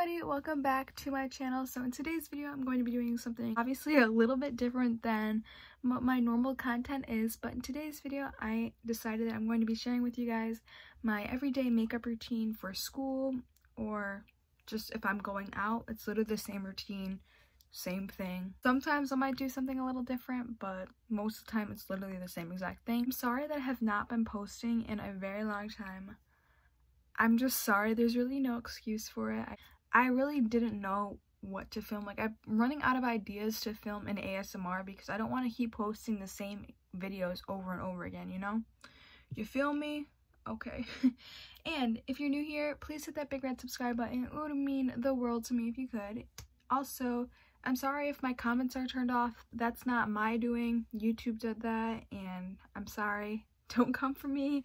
everybody, welcome back to my channel. So in today's video, I'm going to be doing something obviously a little bit different than what my normal content is, but in today's video, I decided that I'm going to be sharing with you guys my everyday makeup routine for school or just if I'm going out. It's literally the same routine, same thing. Sometimes I might do something a little different, but most of the time it's literally the same exact thing. I'm sorry that I have not been posting in a very long time. I'm just sorry. There's really no excuse for it. I, really didn't know what to film. Like, I'm running out of ideas to film in ASMR because I don't want to keep posting the same videos over and over again, you know? You feel me? Okay. and if you're new here, please hit that big red subscribe button. It would mean the world to me if you could. Also, I'm sorry if my comments are turned off. That's not my doing. YouTube did that, and I'm sorry. Don't come for me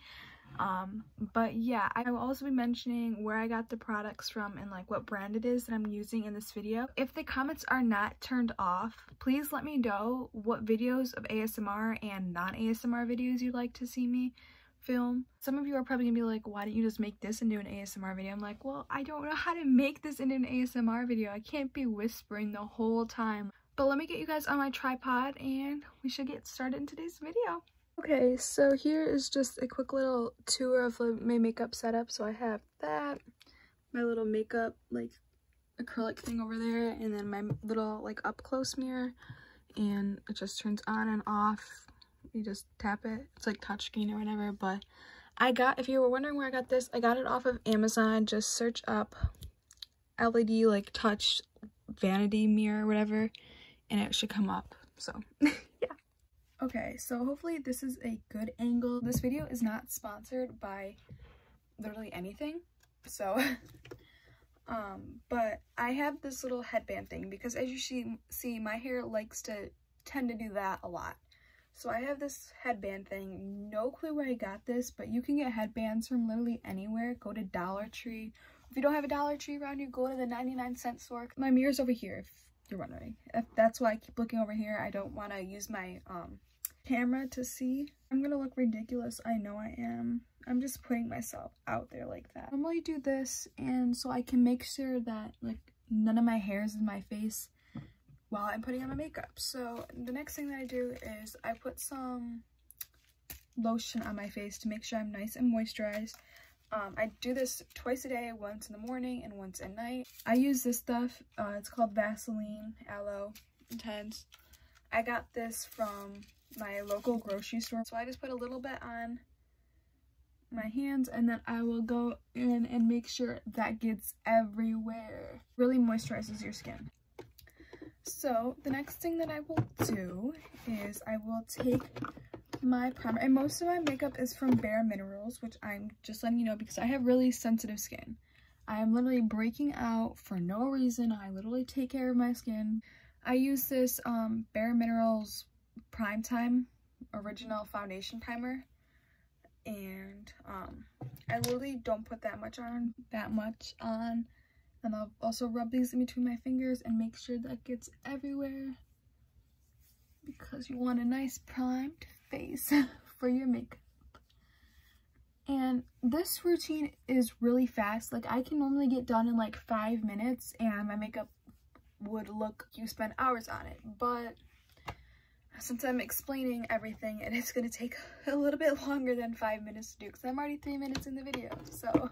um but yeah i will also be mentioning where i got the products from and like what brand it is that i'm using in this video. If the comments are not turned off please let me know what videos of asmr and non-asmr videos you'd like to see me film. Some of you are probably gonna be like why don't you just make this into an asmr video? I'm like well i don't know how to make this into an asmr video. I can't be whispering the whole time. But let me get you guys on my tripod and we should get started in today's video Okay, so here is just a quick little tour of uh, my makeup setup. So I have that, my little makeup like acrylic thing over there, and then my little like up close mirror, and it just turns on and off. You just tap it. It's like touchscreen or whatever, but I got, if you were wondering where I got this, I got it off of Amazon. Just search up LED like touch vanity mirror or whatever, and it should come up. So Okay, so hopefully this is a good angle. This video is not sponsored by literally anything, so, um, but I have this little headband thing because as you see, see, my hair likes to tend to do that a lot. So I have this headband thing, no clue where I got this, but you can get headbands from literally anywhere. Go to Dollar Tree. If you don't have a Dollar Tree around you, go to the 99 cent store. My mirror's over here if you're wondering. If that's why I keep looking over here. I don't want to use my um camera to see. I'm gonna look ridiculous, I know I am. I'm just putting myself out there like that. I normally do this and so I can make sure that like none of my hair is in my face while I'm putting on my makeup. So the next thing that I do is I put some lotion on my face to make sure I'm nice and moisturized. Um, I do this twice a day, once in the morning and once at night. I use this stuff, uh, it's called Vaseline Aloe Intense. I got this from my local grocery store. So I just put a little bit on my hands and then I will go in and make sure that gets everywhere. Really moisturizes your skin. So the next thing that I will do is I will take my primer and most of my makeup is from Bare Minerals which I'm just letting you know because I have really sensitive skin. I am literally breaking out for no reason. I literally take care of my skin. I use this um, Bare Minerals Prime Time original foundation primer. And um I literally don't put that much on that much on. And I'll also rub these in between my fingers and make sure that gets everywhere. Because you want a nice primed face for your makeup. And this routine is really fast. Like I can normally get done in like five minutes and my makeup would look you spend hours on it. But since I'm explaining everything and it's going to take a little bit longer than five minutes to do because I'm already three minutes in the video. So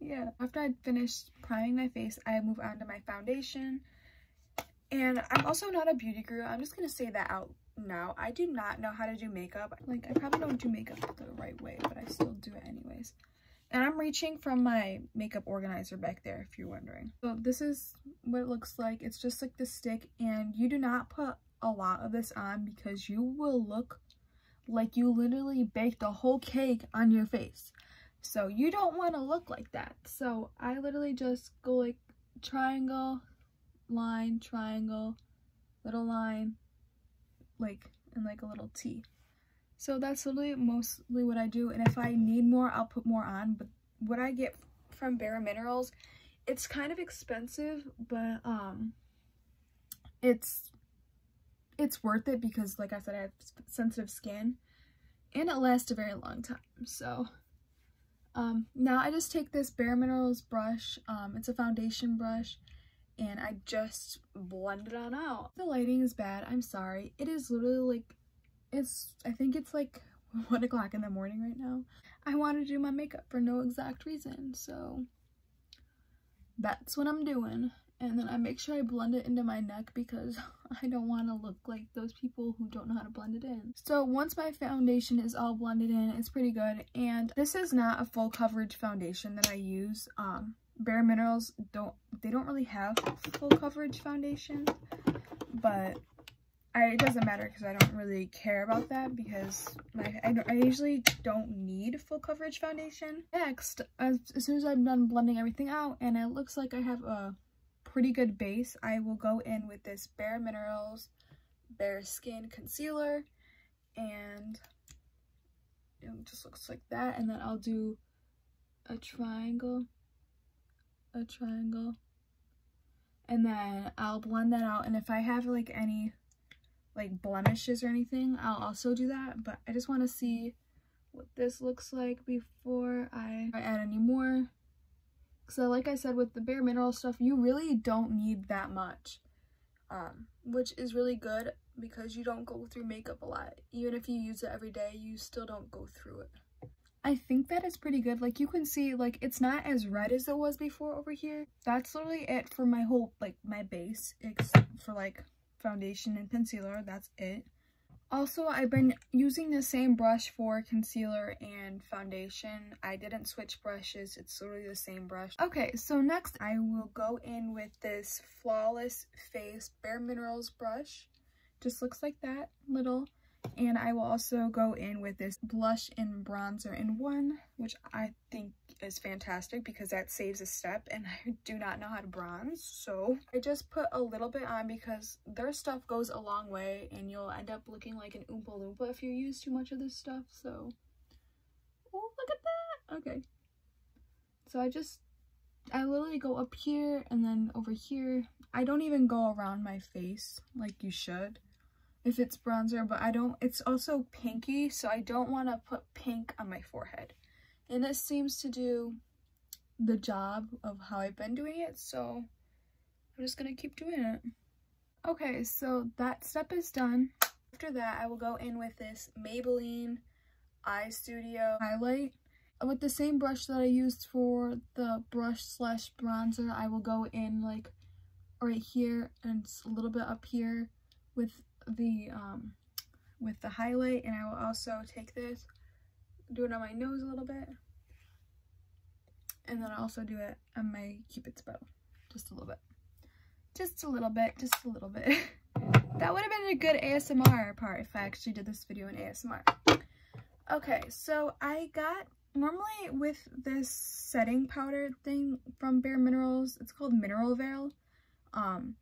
yeah, after I finish priming my face, I move on to my foundation. And I'm also not a beauty guru. I'm just going to say that out now. I do not know how to do makeup. Like, I probably don't do makeup the right way, but I still do it anyways. And I'm reaching from my makeup organizer back there, if you're wondering. So this is what it looks like. It's just like the stick, and you do not put a lot of this on because you will look like you literally baked a whole cake on your face. So you don't want to look like that. So I literally just go like triangle, line, triangle, little line, like, and like a little T. So that's literally mostly what I do. And if I need more, I'll put more on. But what I get from Bare Minerals, it's kind of expensive, but um, it's it's worth it because like I said, I have sensitive skin and it lasts a very long time. So Um, now I just take this Bare Minerals brush, um, it's a foundation brush, and I just blend it on out. The lighting is bad, I'm sorry. It is literally like, it's, I think it's like 1 o'clock in the morning right now. I want to do my makeup for no exact reason, so that's what I'm doing. And then I make sure I blend it into my neck because I don't want to look like those people who don't know how to blend it in. So once my foundation is all blended in, it's pretty good. And this is not a full coverage foundation that I use. Um, Bare Minerals don't, they don't really have full coverage foundation, but I, it doesn't matter because I don't really care about that because my I, I usually don't need full coverage foundation. Next, as, as soon as I'm done blending everything out and it looks like I have a pretty good base, I will go in with this Bare Minerals Bare Skin Concealer and it just looks like that. And then I'll do a triangle, a triangle, and then I'll blend that out. And if I have like any like blemishes or anything, I'll also do that, but I just want to see what this looks like before I add any more. So like I said with the bare mineral stuff, you really don't need that much, um, which is really good because you don't go through makeup a lot. Even if you use it every day, you still don't go through it. I think that is pretty good. Like you can see, like it's not as red as it was before over here. That's literally it for my whole, like my base, except for like foundation and concealer. That's it. Also, I've been using the same brush for concealer and foundation. I didn't switch brushes. It's literally the same brush. Okay, so next I will go in with this Flawless Face Bare Minerals brush. Just looks like that, little. And I will also go in with this blush and bronzer in one, which I think is fantastic because that saves a step and I do not know how to bronze. So I just put a little bit on because their stuff goes a long way and you'll end up looking like an Oompa Loompa if you use too much of this stuff. So, oh, look at that. Okay. So I just, I literally go up here and then over here. I don't even go around my face like you should if it's bronzer, but I don't, it's also pinky, so I don't want to put pink on my forehead. And this seems to do the job of how I've been doing it, so I'm just going to keep doing it. Okay, so that step is done. After that, I will go in with this Maybelline Eye Studio highlight. With the same brush that I used for the brush slash bronzer, I will go in like right here and a little bit up here with the um with the highlight and I will also take this do it on my nose a little bit and then I'll also do it on my cupid's bow just a little bit. Just a little bit just a little bit. That would have been a good ASMR part if I actually did this video in ASMR okay so I got normally with this setting powder thing from Bare Minerals it's called Mineral Veil um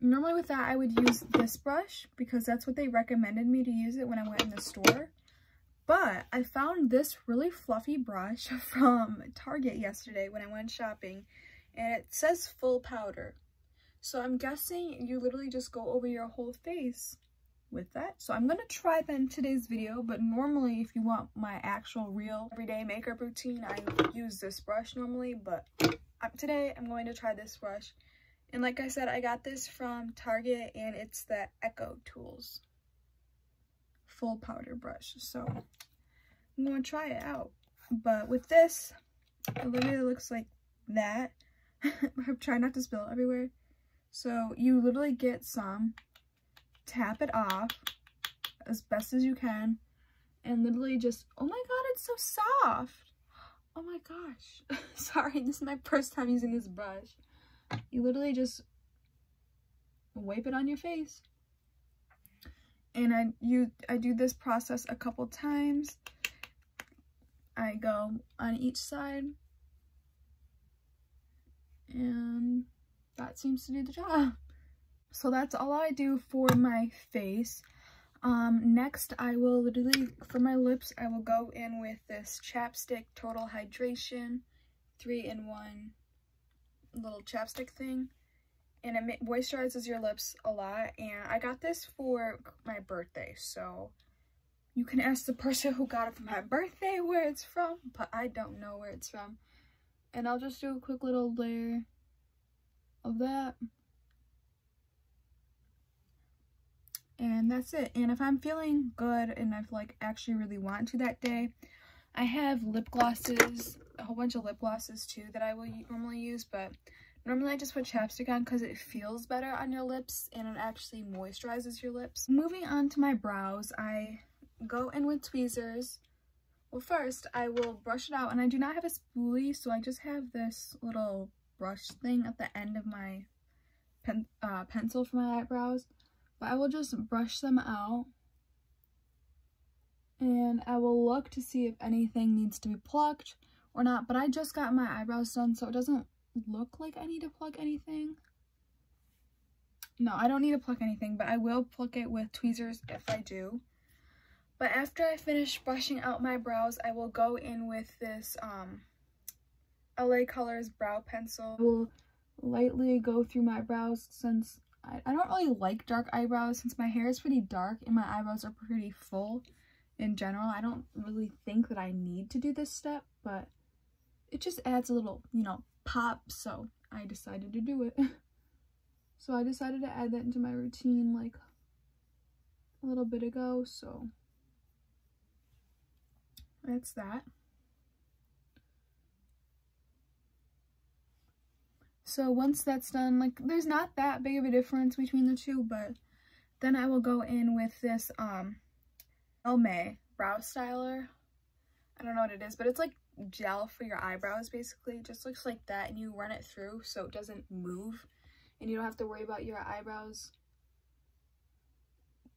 normally with that I would use this brush because that's what they recommended me to use it when I went in the store. But I found this really fluffy brush from Target yesterday when I went shopping and it says full powder. So I'm guessing you literally just go over your whole face with that. So I'm going to try that in today's video, but normally if you want my actual real everyday makeup routine, I use this brush normally, but today I'm going to try this brush and like I said, I got this from Target and it's the EcoTools full powder brush. So I'm going to try it out. But with this, it literally looks like that. I'm trying not to spill everywhere. So you literally get some, tap it off as best as you can, and literally just, oh my god, it's so soft. Oh my gosh. Sorry, this is my first time using this brush. You literally just wipe it on your face. And I you I do this process a couple times. I go on each side. And that seems to do the job. So that's all I do for my face. Um, next, I will literally, for my lips, I will go in with this Chapstick Total Hydration 3-in-1 little chapstick thing and it moisturizes your lips a lot and I got this for my birthday so you can ask the person who got it for my birthday where it's from, but I don't know where it's from. And I'll just do a quick little layer of that. And that's it. And if I'm feeling good and I've like actually really want to that day, I have lip glosses, a whole bunch of lip glosses too that I will normally use, but normally I just put chapstick on because it feels better on your lips and it actually moisturizes your lips. Moving on to my brows, I go in with tweezers. Well, first I will brush it out and I do not have a spoolie, so I just have this little brush thing at the end of my pen uh, pencil for my eyebrows. But I will just brush them out and I will look to see if anything needs to be plucked or not. But I just got my eyebrows done, so it doesn't look like I need to pluck anything. No, I don't need to pluck anything, but I will pluck it with tweezers if I do. But after I finish brushing out my brows, I will go in with this um, LA Colors brow pencil. I will lightly go through my brows since I, I don't really like dark eyebrows since my hair is pretty dark and my eyebrows are pretty full in general. I don't really think that I need to do this step, but it just adds a little, you know, pop, so I decided to do it. so I decided to add that into my routine like a little bit ago, so that's that. So once that's done, like there's not that big of a difference between the two, but then I will go in with this um Elme brow styler. I don't know what it is, but it's like gel for your eyebrows basically. It just looks like that and you run it through so it doesn't move and you don't have to worry about your eyebrows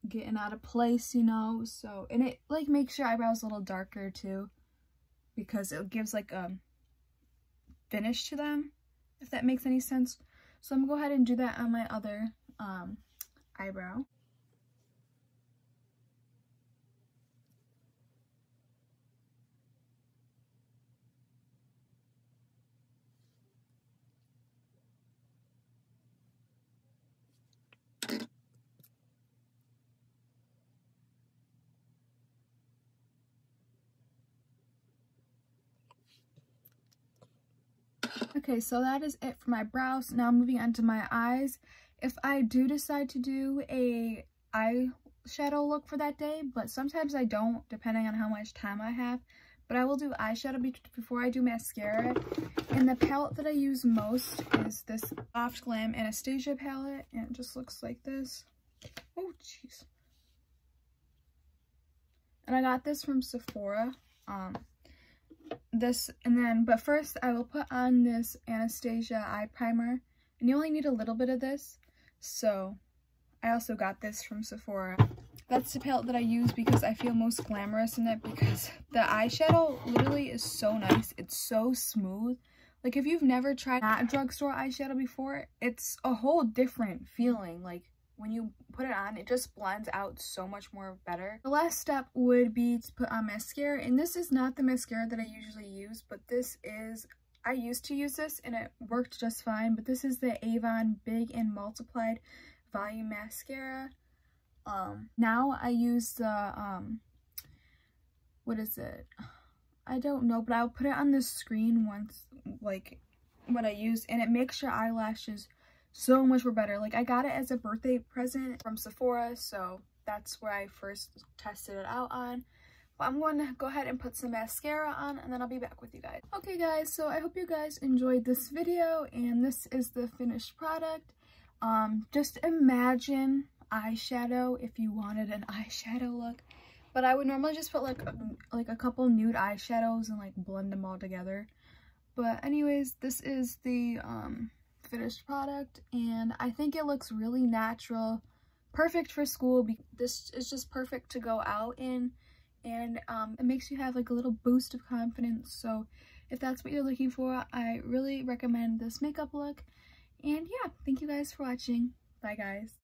getting out of place, you know. So, and it like makes your eyebrows a little darker too because it gives like a finish to them if that makes any sense. So I'm gonna go ahead and do that on my other um, eyebrow. Okay, so that is it for my brows. Now moving on to my eyes. If I do decide to do a eyeshadow look for that day, but sometimes I don't, depending on how much time I have. But I will do eyeshadow be before I do mascara. And the palette that I use most is this Soft Glam Anastasia palette. And it just looks like this. Oh, jeez. And I got this from Sephora. Um, this and then but first I will put on this Anastasia eye primer and you only need a little bit of this. So I also got this from Sephora. That's the palette that I use because I feel most glamorous in it because the eyeshadow literally is so nice. It's so smooth. Like if you've never tried not drugstore eyeshadow before it's a whole different feeling. Like when you put it on, it just blends out so much more better. The last step would be to put on mascara, and this is not the mascara that I usually use, but this is, I used to use this and it worked just fine, but this is the Avon Big and Multiplied Volume Mascara. Um, now I use the, um, what is it? I don't know, but I'll put it on the screen once, like, what I use, and it makes your eyelashes so much more better. Like I got it as a birthday present from Sephora, so that's where I first tested it out on. But I'm going to go ahead and put some mascara on and then I'll be back with you guys. Okay guys, so I hope you guys enjoyed this video and this is the finished product. Um, just imagine eyeshadow if you wanted an eyeshadow look. But I would normally just put like a, like a couple nude eyeshadows and like blend them all together. But anyways, this is the um, finished product and I think it looks really natural. Perfect for school this is just perfect to go out in and um, it makes you have like a little boost of confidence. So if that's what you're looking for I really recommend this makeup look. And yeah thank you guys for watching. Bye guys